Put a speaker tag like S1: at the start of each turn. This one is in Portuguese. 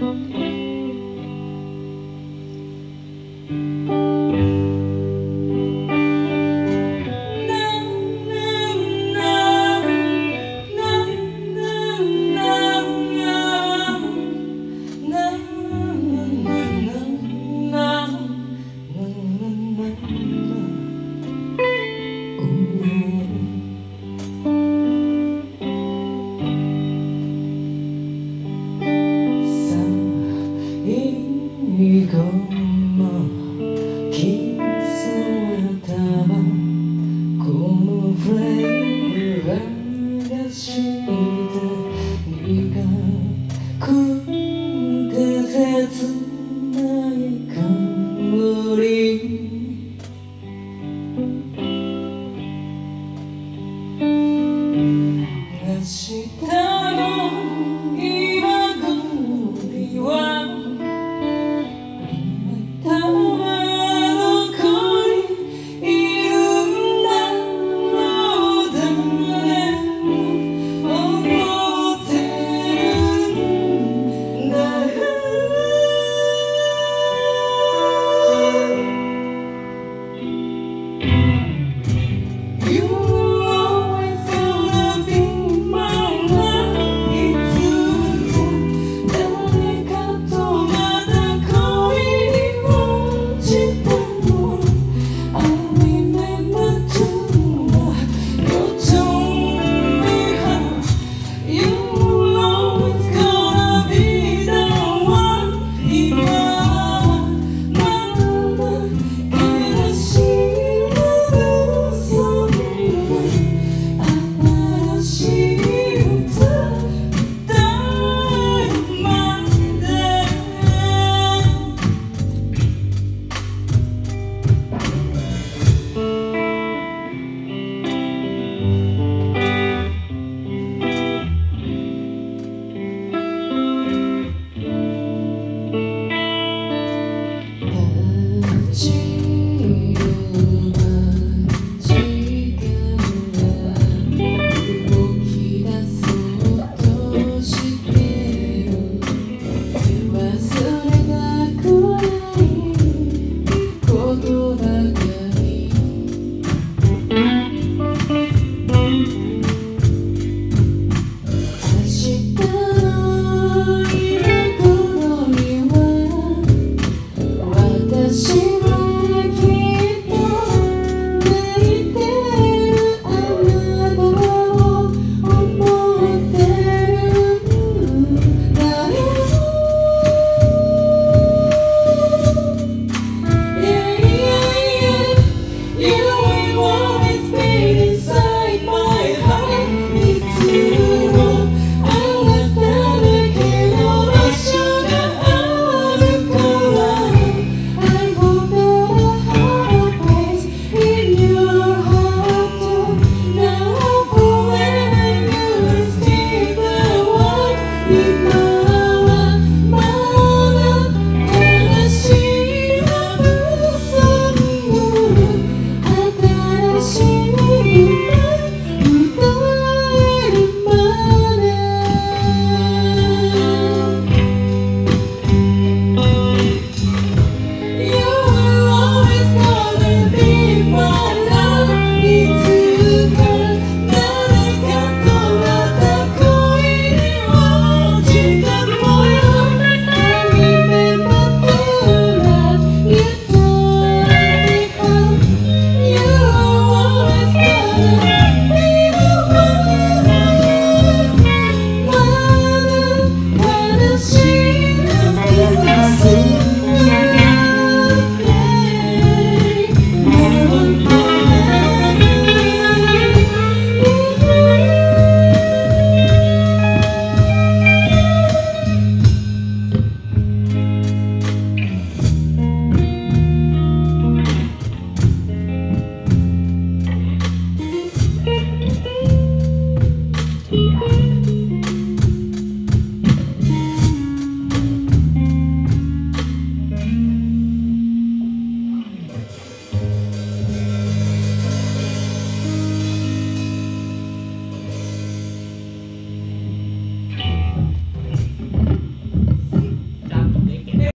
S1: Música place. te